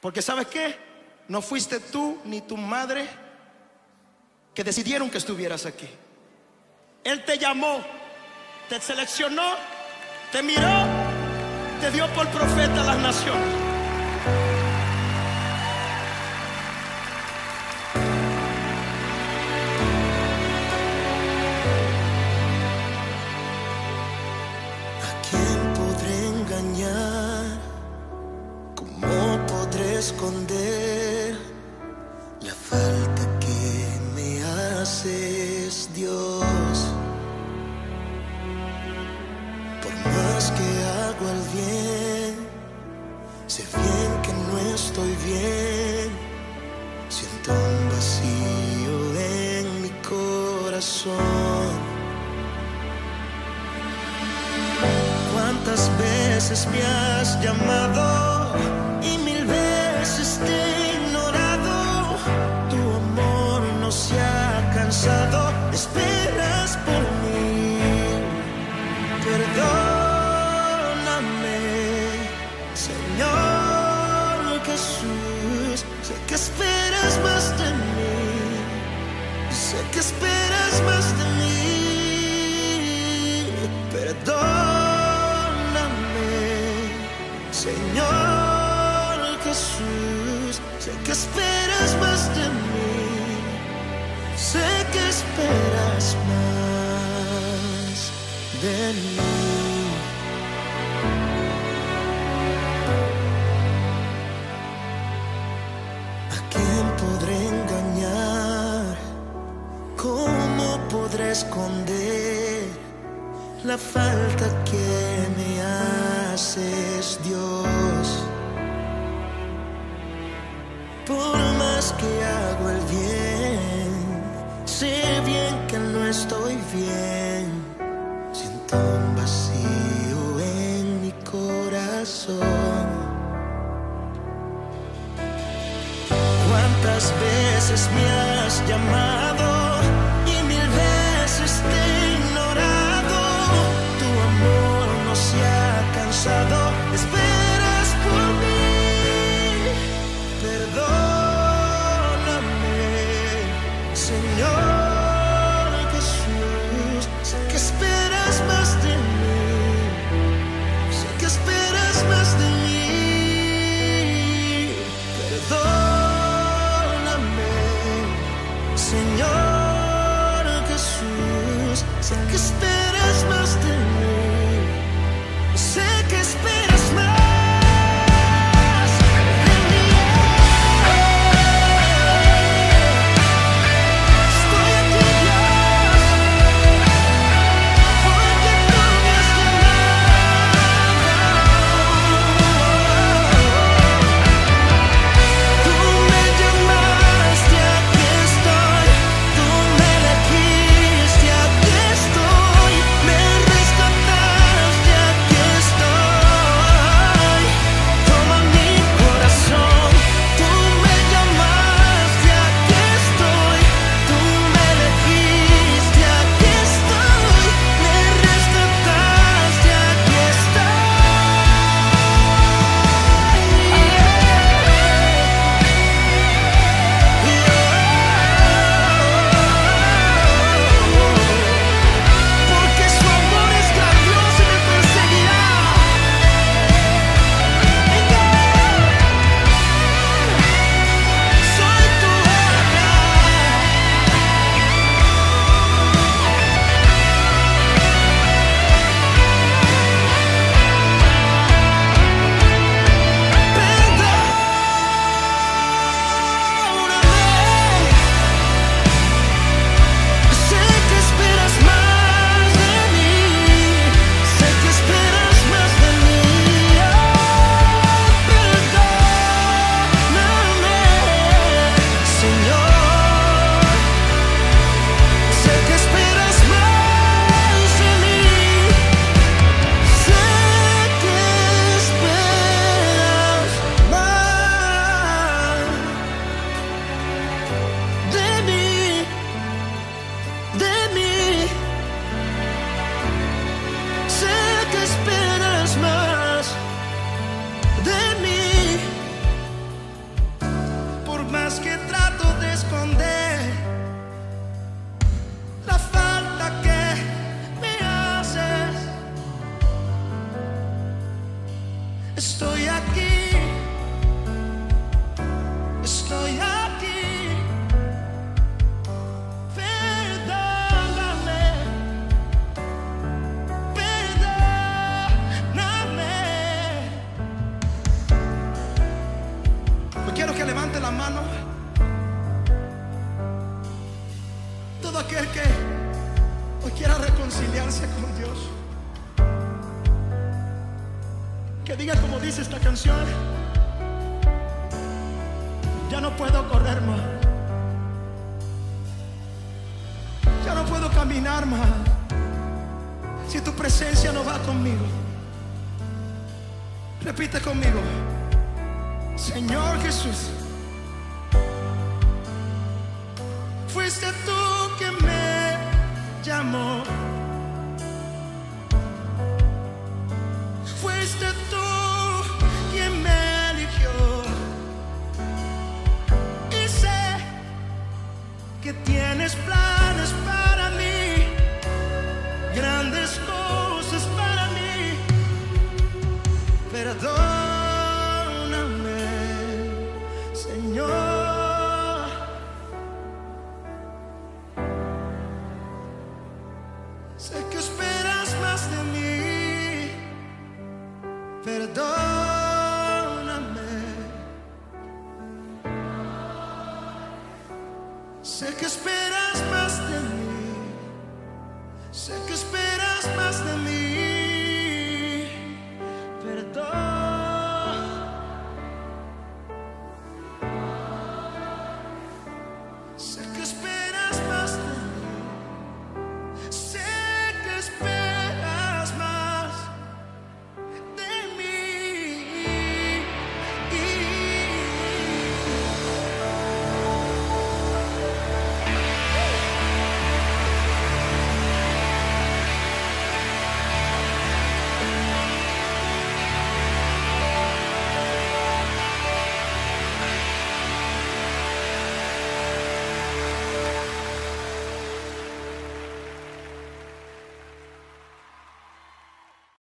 Porque sabes qué? No fuiste tú ni tu madre que decidieron que estuvieras aquí. Él te llamó, te seleccionó, te miró, te dio por profeta a las naciones. Esconder la falta que me haces, Dios? Por más que hago el bien, sé bien que no estoy bien. Siento un vacío en mi corazón. ¿Cuántas veces me has llamado veces te he ignorado? Tu amor no se ha cansado, esperas por mí. Perdóname, Señor Jesús, sé que esperas más de mí, sé que esperas más de mí. Perdóname, Señor ¿A quién podré engañar? ¿Cómo podré esconder la falta que me haces, Dios? Por más que hago el bien, sé bien que no estoy bien. Un vacío en mi corazón. ¿Cuántas veces me has llamado Cause la mano. Todo aquel que hoy quiera reconciliarse con Dios. Que diga como dice esta canción. Ya no puedo correr más. Ya no puedo caminar más. Si tu presencia no va conmigo. Repite conmigo. Señor Jesús. Sé que esperas más de mí. Sé que esperas